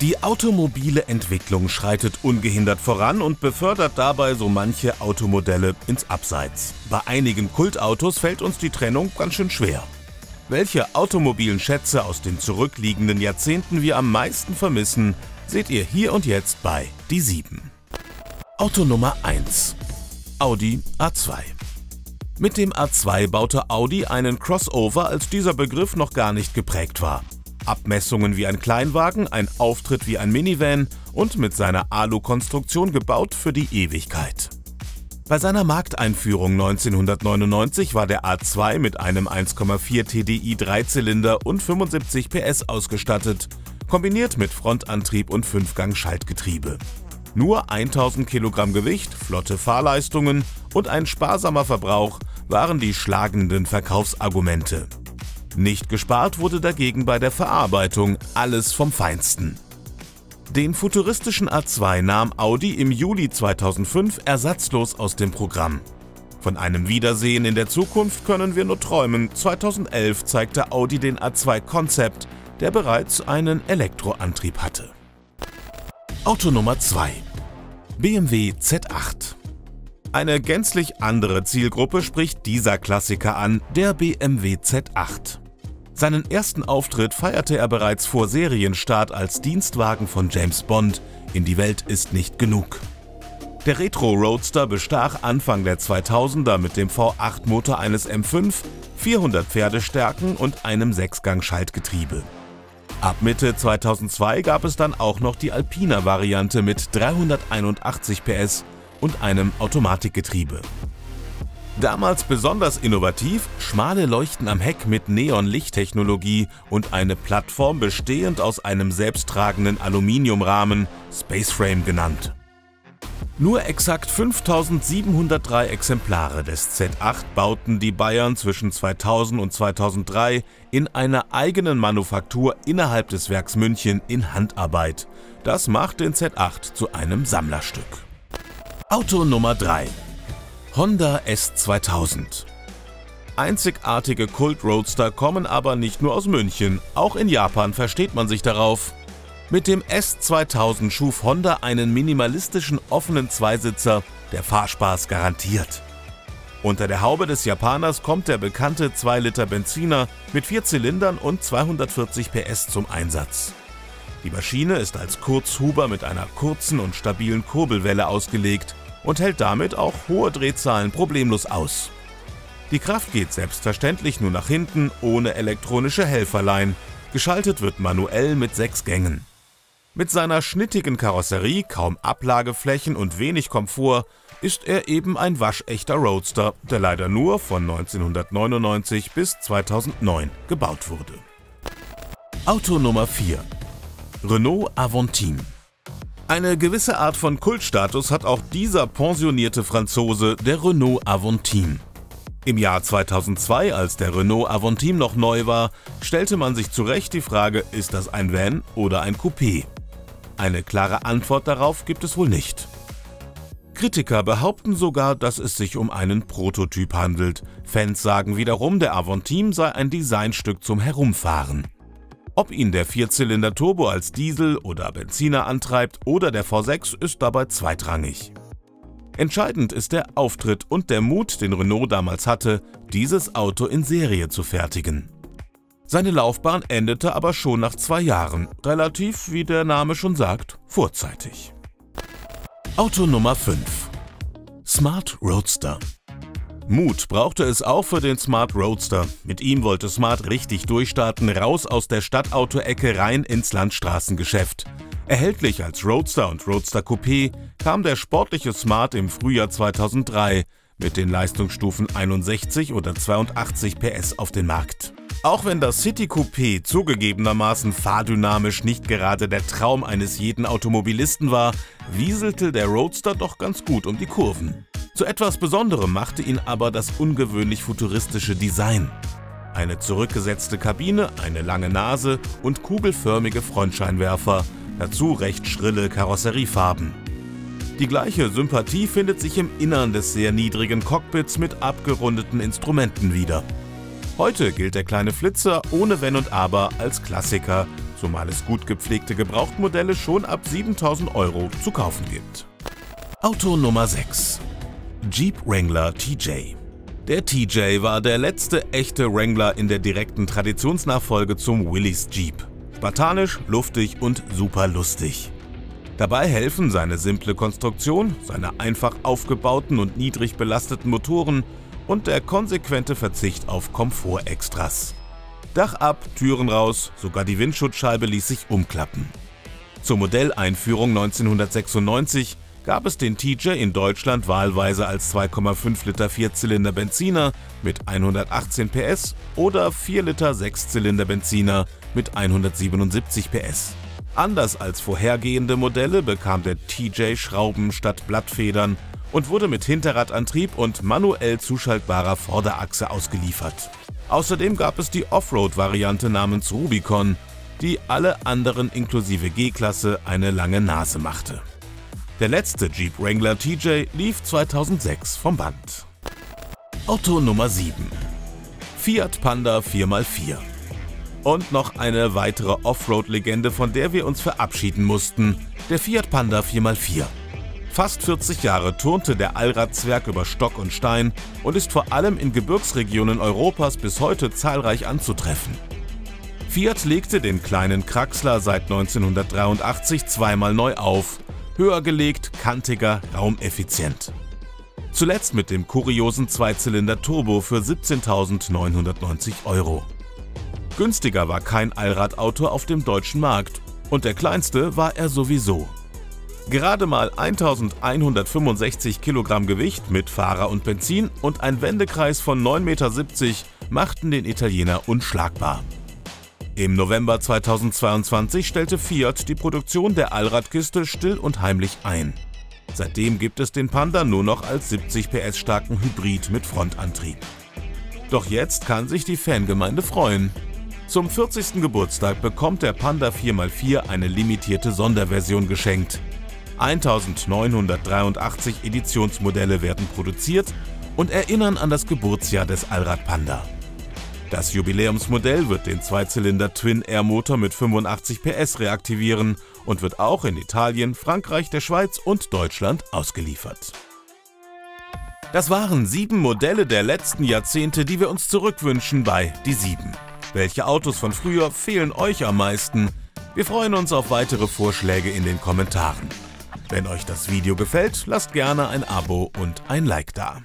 Die automobile Entwicklung schreitet ungehindert voran und befördert dabei so manche Automodelle ins Abseits. Bei einigen Kultautos fällt uns die Trennung ganz schön schwer. Welche automobilen Schätze aus den zurückliegenden Jahrzehnten wir am meisten vermissen, seht ihr hier und jetzt bei Die 7. Auto Nummer 1 Audi A2 Mit dem A2 baute Audi einen Crossover, als dieser Begriff noch gar nicht geprägt war. Abmessungen wie ein Kleinwagen, ein Auftritt wie ein Minivan und mit seiner Alu-Konstruktion gebaut für die Ewigkeit. Bei seiner Markteinführung 1999 war der A2 mit einem 1,4 TDI Dreizylinder und 75 PS ausgestattet, kombiniert mit Frontantrieb und 5-Gang-Schaltgetriebe. Nur 1000 Kilogramm Gewicht, flotte Fahrleistungen und ein sparsamer Verbrauch waren die schlagenden Verkaufsargumente. Nicht gespart wurde dagegen bei der Verarbeitung, alles vom Feinsten. Den futuristischen A2 nahm Audi im Juli 2005 ersatzlos aus dem Programm. Von einem Wiedersehen in der Zukunft können wir nur träumen. 2011 zeigte Audi den A2 Concept, der bereits einen Elektroantrieb hatte. Auto Nummer 2 BMW Z8 Eine gänzlich andere Zielgruppe spricht dieser Klassiker an, der BMW Z8. Seinen ersten Auftritt feierte er bereits vor Serienstart als Dienstwagen von James Bond in Die Welt ist nicht genug. Der Retro-Roadster bestach Anfang der 2000er mit dem V8-Motor eines M5, 400 Pferdestärken und einem Sechsgang-Schaltgetriebe. Ab Mitte 2002 gab es dann auch noch die Alpina-Variante mit 381 PS und einem Automatikgetriebe. Damals besonders innovativ, schmale Leuchten am Heck mit Neon-Lichttechnologie und eine Plattform bestehend aus einem selbsttragenden Aluminiumrahmen, Spaceframe genannt. Nur exakt 5703 Exemplare des Z8 bauten die Bayern zwischen 2000 und 2003 in einer eigenen Manufaktur innerhalb des Werks München in Handarbeit. Das macht den Z8 zu einem Sammlerstück. Auto Nummer 3 Honda S2000 Einzigartige Kult-Roadster kommen aber nicht nur aus München, auch in Japan versteht man sich darauf. Mit dem S2000 schuf Honda einen minimalistischen offenen Zweisitzer, der Fahrspaß garantiert. Unter der Haube des Japaners kommt der bekannte 2 Liter Benziner mit 4 Zylindern und 240 PS zum Einsatz. Die Maschine ist als Kurzhuber mit einer kurzen und stabilen Kurbelwelle ausgelegt und hält damit auch hohe Drehzahlen problemlos aus. Die Kraft geht selbstverständlich nur nach hinten ohne elektronische Helferlein, geschaltet wird manuell mit sechs Gängen. Mit seiner schnittigen Karosserie, kaum Ablageflächen und wenig Komfort ist er eben ein waschechter Roadster, der leider nur von 1999 bis 2009 gebaut wurde. Auto Nummer 4 Renault Avantime eine gewisse Art von Kultstatus hat auch dieser pensionierte Franzose, der Renault Avantime. Im Jahr 2002, als der Renault Avantime noch neu war, stellte man sich zu Recht die Frage, ist das ein Van oder ein Coupé? Eine klare Antwort darauf gibt es wohl nicht. Kritiker behaupten sogar, dass es sich um einen Prototyp handelt. Fans sagen wiederum, der Avantime sei ein Designstück zum Herumfahren. Ob ihn der Vierzylinder-Turbo als Diesel oder Benziner antreibt oder der V6 ist dabei zweitrangig. Entscheidend ist der Auftritt und der Mut, den Renault damals hatte, dieses Auto in Serie zu fertigen. Seine Laufbahn endete aber schon nach zwei Jahren, relativ, wie der Name schon sagt, vorzeitig. Auto Nummer 5 Smart Roadster Mut brauchte es auch für den Smart Roadster. Mit ihm wollte Smart richtig durchstarten, raus aus der Stadtauto-Ecke rein ins Landstraßengeschäft. Erhältlich als Roadster und Roadster Coupé kam der sportliche Smart im Frühjahr 2003 mit den Leistungsstufen 61 oder 82 PS auf den Markt. Auch wenn das City Coupé zugegebenermaßen fahrdynamisch nicht gerade der Traum eines jeden Automobilisten war, wieselte der Roadster doch ganz gut um die Kurven. Zu etwas Besonderem machte ihn aber das ungewöhnlich futuristische Design. Eine zurückgesetzte Kabine, eine lange Nase und kugelförmige Frontscheinwerfer, dazu recht schrille Karosseriefarben. Die gleiche Sympathie findet sich im Innern des sehr niedrigen Cockpits mit abgerundeten Instrumenten wieder. Heute gilt der kleine Flitzer ohne Wenn und Aber als Klassiker, zumal es gut gepflegte Gebrauchtmodelle schon ab 7000 Euro zu kaufen gibt. Auto Nummer 6 Jeep Wrangler TJ Der TJ war der letzte echte Wrangler in der direkten Traditionsnachfolge zum Willys Jeep. Spartanisch, luftig und super lustig. Dabei helfen seine simple Konstruktion, seine einfach aufgebauten und niedrig belasteten Motoren und der konsequente Verzicht auf Komfortextras. Dach ab, Türen raus, sogar die Windschutzscheibe ließ sich umklappen. Zur Modelleinführung 1996 gab es den TJ in Deutschland wahlweise als 2,5 Liter Vierzylinder Benziner mit 118 PS oder 4 Liter Sechszylinder Benziner mit 177 PS. Anders als vorhergehende Modelle bekam der TJ Schrauben statt Blattfedern und wurde mit Hinterradantrieb und manuell zuschaltbarer Vorderachse ausgeliefert. Außerdem gab es die Offroad-Variante namens Rubicon, die alle anderen inklusive G-Klasse eine lange Nase machte. Der letzte Jeep Wrangler TJ lief 2006 vom Band. Auto Nummer 7 Fiat Panda 4x4 Und noch eine weitere Offroad-Legende, von der wir uns verabschieden mussten, der Fiat Panda 4x4. Fast 40 Jahre turnte der Allradzwerg über Stock und Stein und ist vor allem in Gebirgsregionen Europas bis heute zahlreich anzutreffen. Fiat legte den kleinen Kraxler seit 1983 zweimal neu auf, höher gelegt, kantiger, raumeffizient. Zuletzt mit dem kuriosen Zweizylinder Turbo für 17.990 Euro. Günstiger war kein Allradauto auf dem deutschen Markt und der kleinste war er sowieso. Gerade mal 1165 Kilogramm Gewicht mit Fahrer und Benzin und ein Wendekreis von 9,70 Meter machten den Italiener unschlagbar. Im November 2022 stellte Fiat die Produktion der Allradkiste still und heimlich ein. Seitdem gibt es den Panda nur noch als 70 PS starken Hybrid mit Frontantrieb. Doch jetzt kann sich die Fangemeinde freuen. Zum 40. Geburtstag bekommt der Panda 4x4 eine limitierte Sonderversion geschenkt. 1983 Editionsmodelle werden produziert und erinnern an das Geburtsjahr des Allrad Panda. Das Jubiläumsmodell wird den Zweizylinder Twin-Air-Motor mit 85 PS reaktivieren und wird auch in Italien, Frankreich, der Schweiz und Deutschland ausgeliefert. Das waren sieben Modelle der letzten Jahrzehnte, die wir uns zurückwünschen bei Die Sieben. Welche Autos von früher fehlen euch am meisten? Wir freuen uns auf weitere Vorschläge in den Kommentaren. Wenn euch das Video gefällt, lasst gerne ein Abo und ein Like da.